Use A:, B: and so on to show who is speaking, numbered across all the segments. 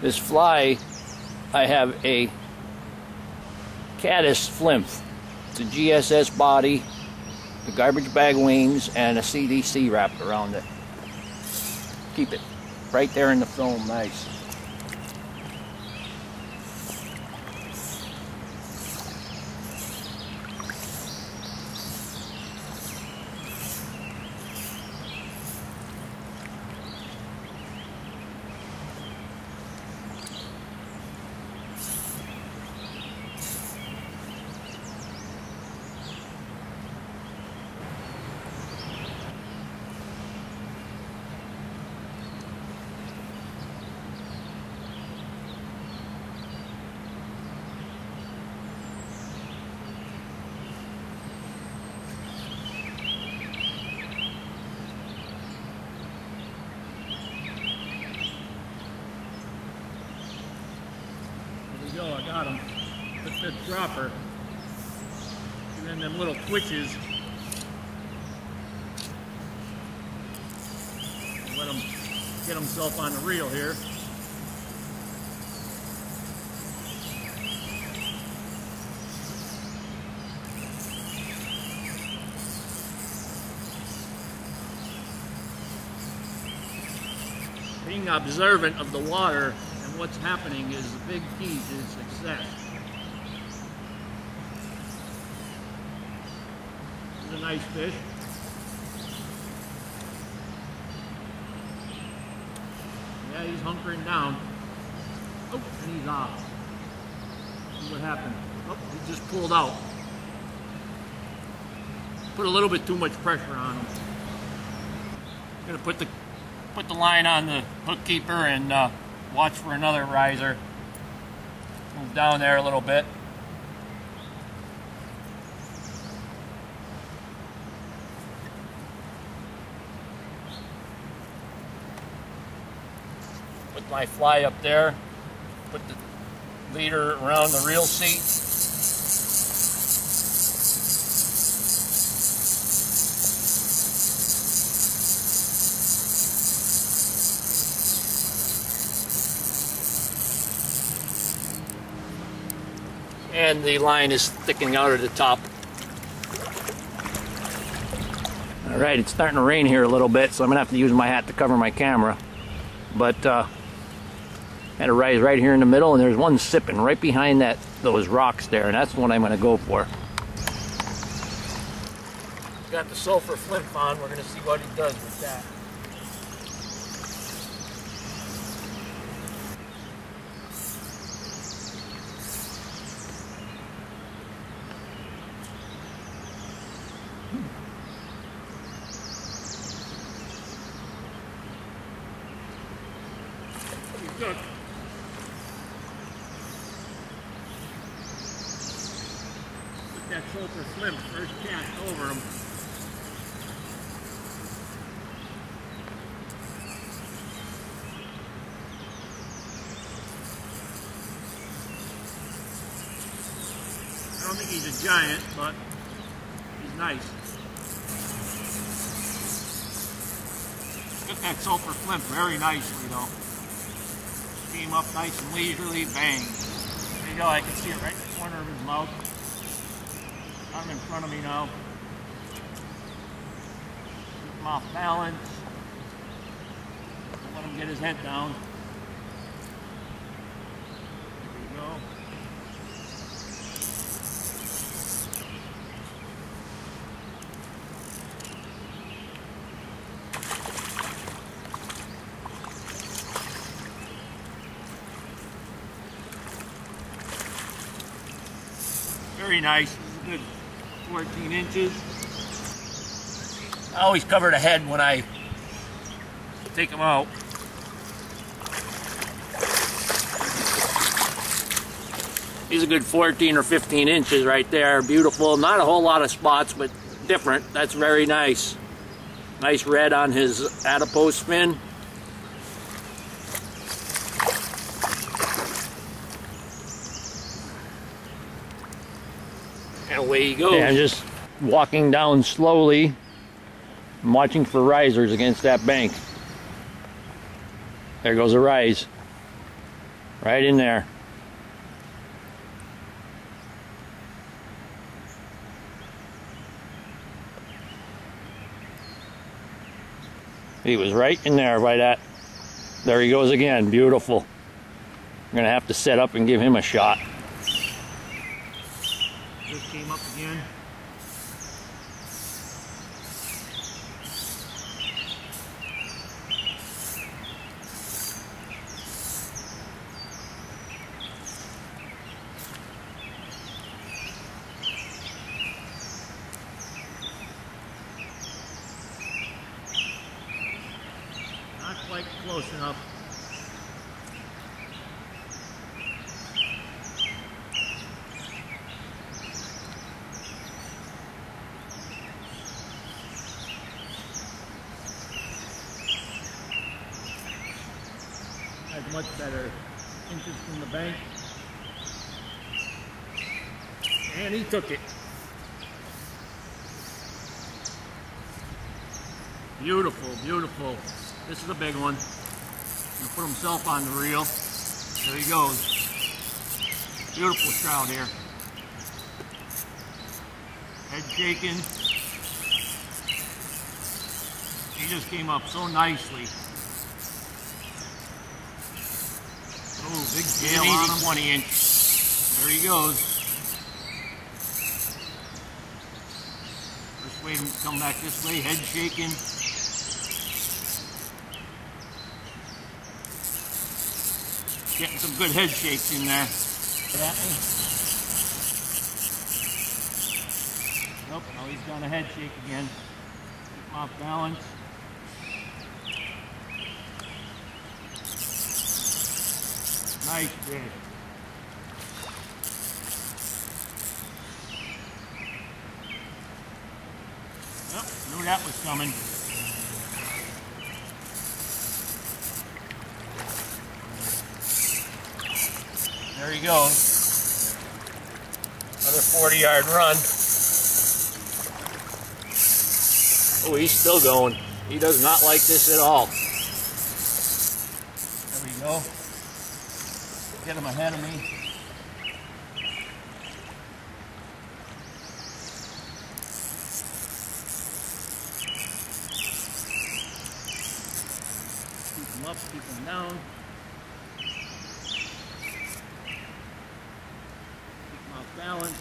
A: This fly, I have a Caddis Flymph. It's a GSS body, the garbage bag wings, and a CDC wrapped around it. Keep it right there in the film, nice.
B: There we go, I got him. With the dropper. And then them little twitches. Let him get himself on the reel here. Being observant of the water and what's happening is the big key to success. This is nice fish. Yeah, he's hunkering down. Oh, and he's off. See what happened? Oh, he just pulled out. Put a little bit too much pressure on him. Gonna put the put the line on the hook keeper and uh, watch for another riser. Move down there a little bit. Put my fly up there. Put the leader around the reel seat. and the line is sticking out at the top. All right, it's starting to rain here a little bit, so I'm gonna have to use my hat to cover my camera. But uh, had a rise right here in the middle, and there's one sipping right behind that those rocks there, and that's the one I'm gonna go for. Got the sulfur Flymph on. We're gonna see what he does with that. Hmm. Good. Sulfur Flymph first cast over him. I don't think he's a giant, but he's nice. Get that sulfur Flymph very nicely though. Came up nice and leisurely, bang. There you go, I can see it right in the corner of his mouth. I'm in front of me now. Keep him off balance. Don't let him get his head down. There we go. Very nice. This is a good 14 inches. I always cover the head when I take them out. He's a good 14 or 15 inches right there. Beautiful. Not a whole lot of spots, but different. That's very nice. Nice red on his adipose fin. Away he goes. I'm just walking down slowly. I'm watching for risers against that bank. There goes a rise. Right in there. He was right in there by that. There he goes again. Beautiful. I'm going to have to set up and give him a shot. Came up again. Not quite close enough. Has much better inches from the bank. And he took it. Beautiful, beautiful. This is a big one. Gonna put himself on the reel. There he goes. Beautiful trout here. Head shaking. He just came up so nicely. Oh, big tail on him. 20 inch. There he goes. First way to come back this way, head shaking. Getting some good head shakes in there. Nope, now he's done a head shake again. Keep him off balance. Nice fish. Yep, knew that was coming. There he goes. Another 40 yard run. Oh, he's still going. He does not like this at all. There we go. Get him ahead of me. Keep him up, keep him down. Keep him off balance.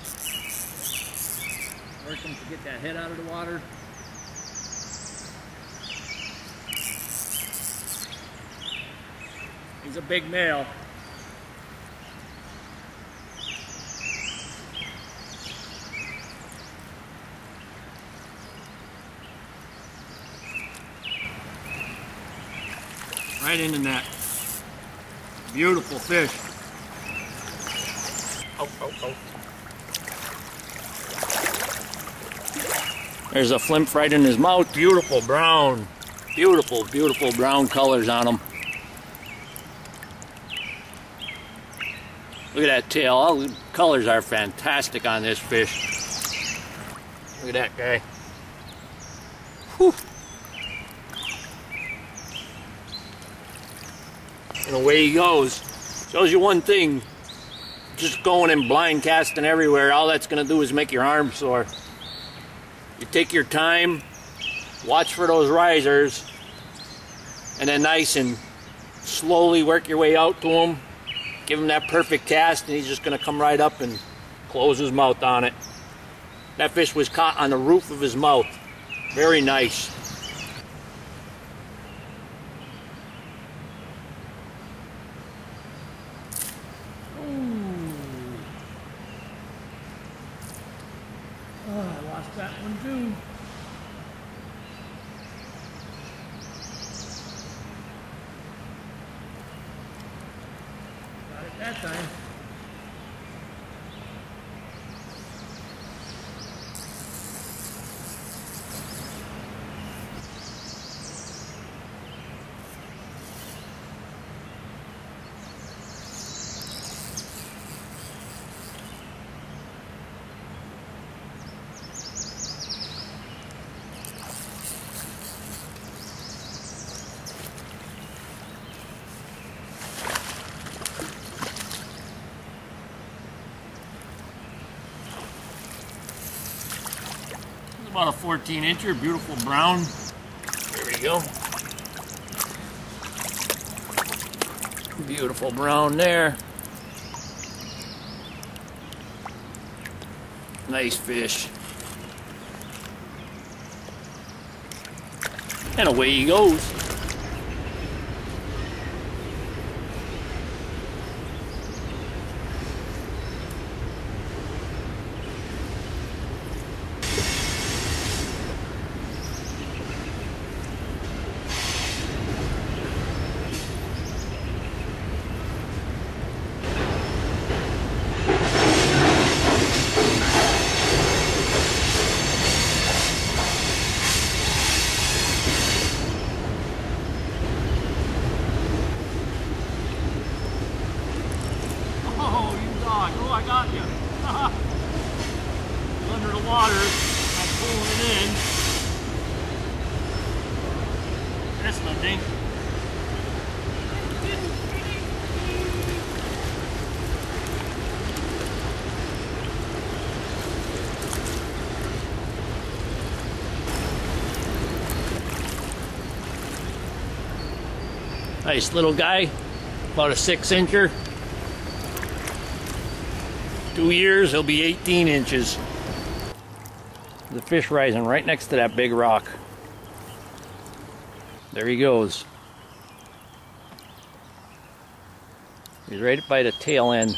B: Work him to get that head out of the water. He's a big male. Right in the net. Beautiful fish. Oh, oh, oh. There's a flymph right in his mouth. Beautiful brown. Beautiful, beautiful brown colors on him. Look at that tail. All the colors are fantastic on this fish. Look at that guy. Whew. And away he goes. Shows you one thing. Just going and blind casting everywhere, all that's going to do is make your arm sore. You take your time, watch for those risers, and then nice and slowly work your way out to him. Give him that perfect cast, and he's just going to come right up and close his mouth on it. That fish was caught on the roof of his mouth. Very nice. About a 14 incher, beautiful brown. There we go. Beautiful brown there. Nice fish. And away he goes. Water. I'm pulling it in. That's nothing. Nice little guy, about a six incher. Two years, he'll be 18 inches. The fish rising right next to that big rock. There he goes. He's right by the tail end.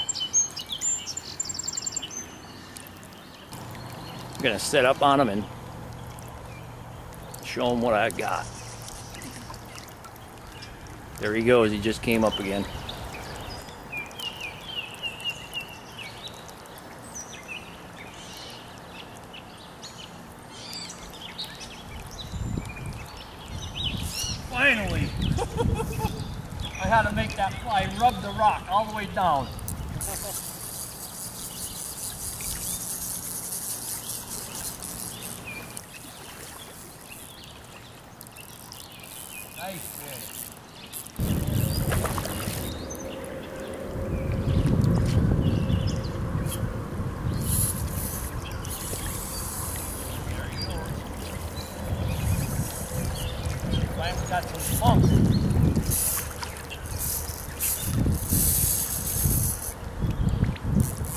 B: I'm gonna set up on him and show him what I got. There he goes, he just came up again. Finally! I had to make that fly rub the rock all the way down. nice fish. There he goes. Finally got some funk.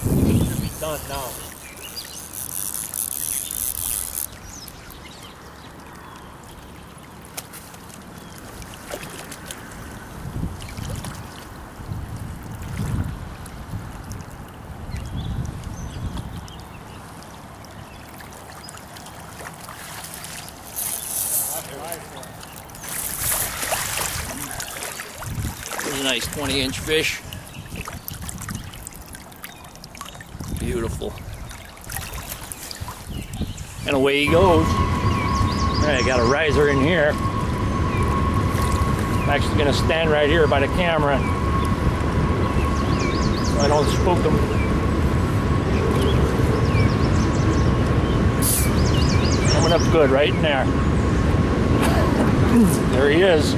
B: Should be done now. Nice 20 inch fish. Beautiful. And away he goes. All right, I got a riser in here. I'm actually to stand right here by the camera so I don't spook him. Coming up good right in there. there he is.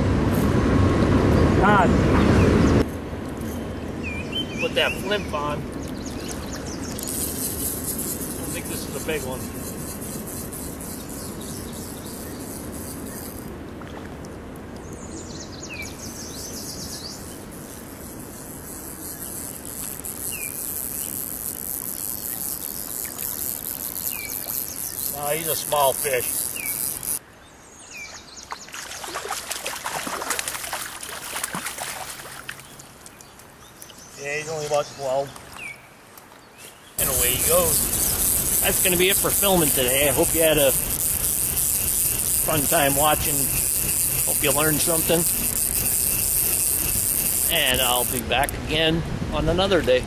B: God. Put that flymph on. I think this is a big one. No, he's a small fish. Yeah, he's only about 12. And away he goes. That's going to be it for filming today. I hope you had a fun time watching. Hope you learned something. And I'll be back again on another day.